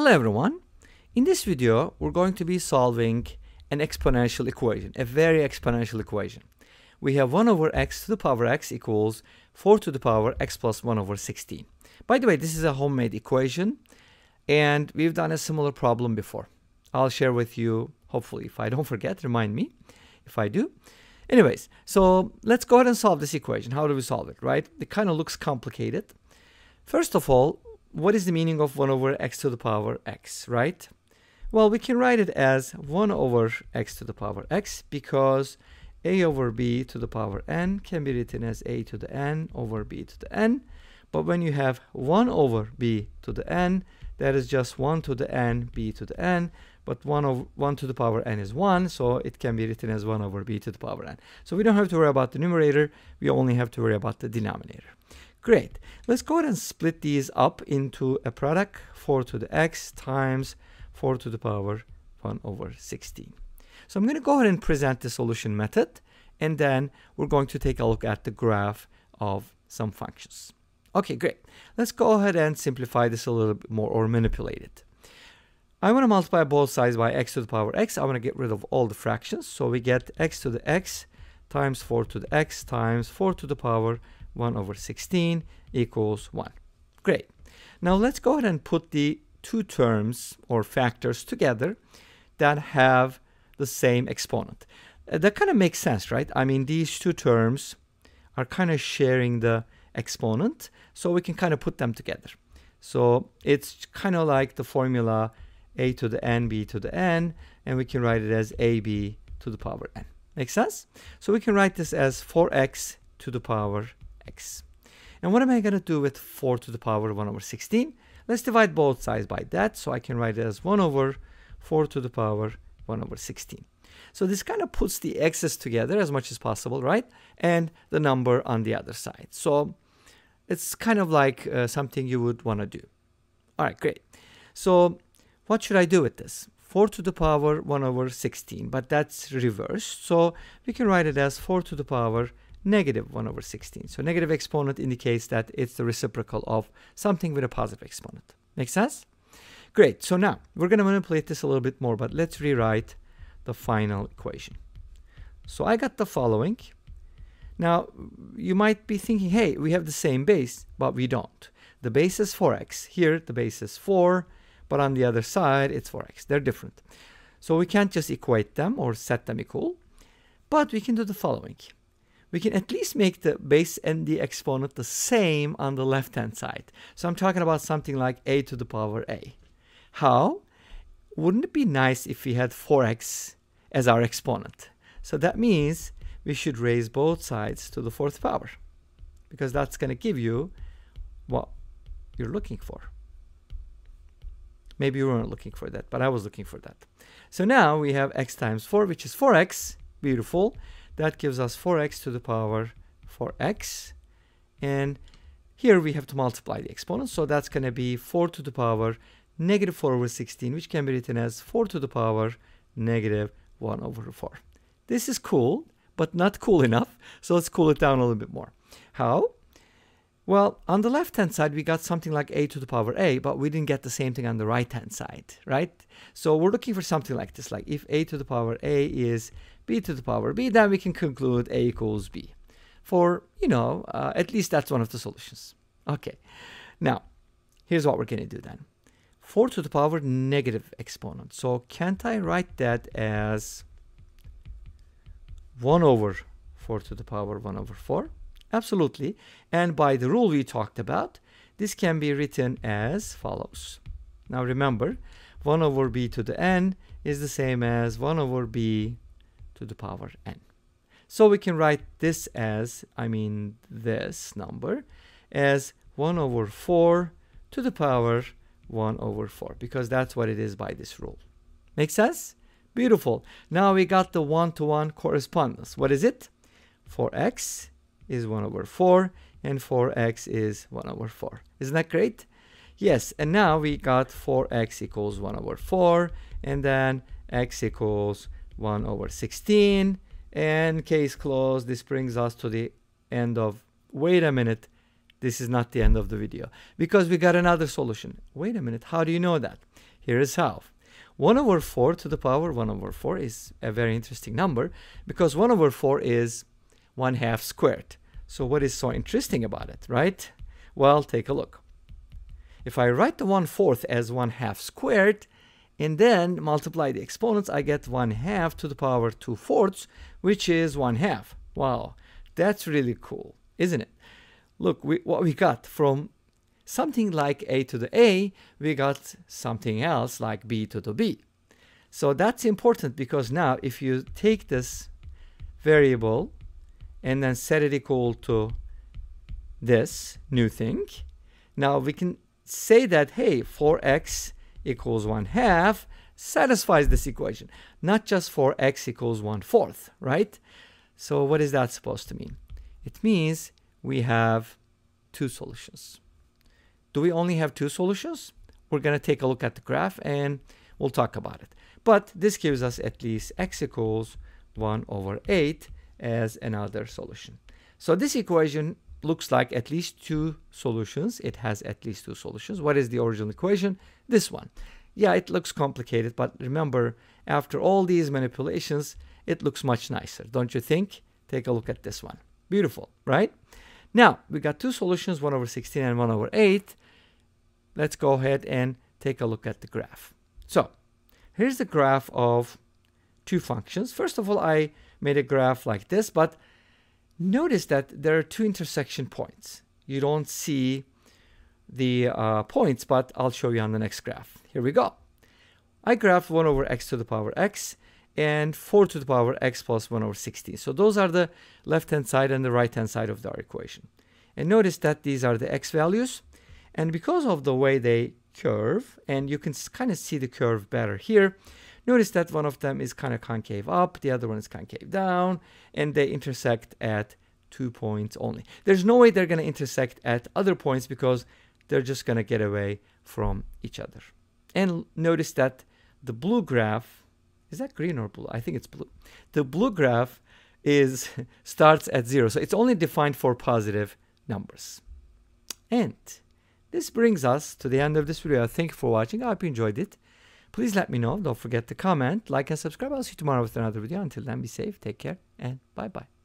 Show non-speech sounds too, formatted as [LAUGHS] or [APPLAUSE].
Hello everyone. In this video, we're going to be solving an exponential equation, a very exponential equation. We have 1 over x to the power x equals 4 to the power x plus 1 over 16. By the way, this is a homemade equation, and we've done a similar problem before. I'll share with you, hopefully, if I don't forget, remind me if I do. Anyways, so let's go ahead and solve this equation. How do we solve it, right? It kind of looks complicated. First of all, what is the meaning of 1 over x to the power x, right? Well, we can write it as 1 over x to the power x because a over b to the power n can be written as a to the n over b to the n. But when you have 1 over b to the n, that is just 1 to the n, b to the n. But 1, over, 1 to the power n is 1, so it can be written as 1 over b to the power n. So we don't have to worry about the numerator, we only have to worry about the denominator. Great. Let's go ahead and split these up into a product 4 to the x times 4 to the power 1 over 16. So I'm going to go ahead and present the solution method and then we're going to take a look at the graph of some functions. Okay, great. Let's go ahead and simplify this a little bit more or manipulate it. I want to multiply both sides by x to the power x. I want to get rid of all the fractions. So we get x to the x times 4 to the x times 4 to the power 1 over 16 equals 1. Great. Now let's go ahead and put the two terms or factors together that have the same exponent. Uh, that kind of makes sense, right? I mean, these two terms are kind of sharing the exponent, so we can kind of put them together. So it's kind of like the formula a to the n, b to the n, and we can write it as ab to the power n. Make sense? So we can write this as 4x to the power x. And what am I going to do with 4 to the power 1 over 16? Let's divide both sides by that, so I can write it as 1 over 4 to the power 1 over 16. So this kind of puts the x's together as much as possible, right? And the number on the other side. So it's kind of like uh, something you would want to do. All right, great. So what should I do with this? 4 to the power 1 over 16, but that's reversed. So we can write it as 4 to the power negative 1 over 16. So negative exponent indicates that it's the reciprocal of something with a positive exponent. Make sense? Great. So now we're going to manipulate this a little bit more, but let's rewrite the final equation. So I got the following. Now you might be thinking, hey, we have the same base, but we don't. The base is 4x. Here the base is 4, but on the other side it's 4x. They're different. So we can't just equate them or set them equal, but we can do the following we can at least make the base and the exponent the same on the left hand side. So I'm talking about something like a to the power a. How? Wouldn't it be nice if we had 4x as our exponent? So that means we should raise both sides to the fourth power because that's going to give you what you're looking for. Maybe you weren't looking for that, but I was looking for that. So now we have x times 4, which is 4x. Beautiful. That gives us 4x to the power 4x. And here we have to multiply the exponents. So that's going to be 4 to the power negative 4 over 16, which can be written as 4 to the power negative 1 over 4. This is cool, but not cool [LAUGHS] enough. So let's cool it down a little bit more. How? Well, on the left-hand side, we got something like a to the power a, but we didn't get the same thing on the right-hand side, right? So we're looking for something like this, like if a to the power a is b to the power b, then we can conclude a equals b. For, you know, uh, at least that's one of the solutions. Okay, now, here's what we're going to do then. 4 to the power negative exponent. So can't I write that as 1 over 4 to the power 1 over 4? Absolutely. And by the rule we talked about, this can be written as follows. Now remember, 1 over b to the n is the same as 1 over b to the power n. So we can write this as, I mean this number, as 1 over 4 to the power 1 over 4, because that's what it is by this rule. Make sense? Beautiful. Now we got the one-to-one -one correspondence. What is it? 4x is 1 over 4, and 4x is 1 over 4. Isn't that great? Yes, and now we got 4x equals 1 over 4, and then x equals 1 over 16 and case closed this brings us to the end of wait a minute this is not the end of the video because we got another solution wait a minute how do you know that Here is how. 1 over 4 to the power 1 over 4 is a very interesting number because 1 over 4 is 1 half squared. So what is so interesting about it, right? Well, take a look. If I write the 1 fourth as 1 half squared and then multiply the exponents, I get 1 half to the power 2 fourths, which is 1 half. Wow, that's really cool, isn't it? Look, we, what we got from something like a to the a, we got something else like b to the b. So that's important because now if you take this variable and then set it equal to this new thing, now we can say that, hey, 4x equals 1 half satisfies this equation, not just 4x equals 1 fourth, right? So what is that supposed to mean? It means we have two solutions. Do we only have two solutions? We're going to take a look at the graph and we'll talk about it. But this gives us at least x equals 1 over 8 as another solution. So this equation looks like at least two solutions. It has at least two solutions. What is the original equation? This one. Yeah, it looks complicated, but remember, after all these manipulations, it looks much nicer, don't you think? Take a look at this one. Beautiful, right? Now, we got two solutions, 1 over 16 and 1 over 8. Let's go ahead and take a look at the graph. So, here's the graph of two functions. First of all, I made a graph like this, but notice that there are two intersection points. You don't see the uh, points, but I'll show you on the next graph. Here we go. I graphed 1 over x to the power x and 4 to the power x plus 1 over 16. So those are the left-hand side and the right-hand side of our equation. And notice that these are the x values. And because of the way they curve, and you can kind of see the curve better here, notice that one of them is kind of concave up, the other one is concave down, and they intersect at two points only. There's no way they're going to intersect at other points because they're just going to get away from each other. And notice that the blue graph, is that green or blue? I think it's blue. The blue graph is [LAUGHS] starts at zero. So it's only defined for positive numbers. And this brings us to the end of this video. Thank you for watching. I hope you enjoyed it. Please let me know. Don't forget to comment, like, and subscribe. I'll see you tomorrow with another video. Until then, be safe, take care, and bye-bye.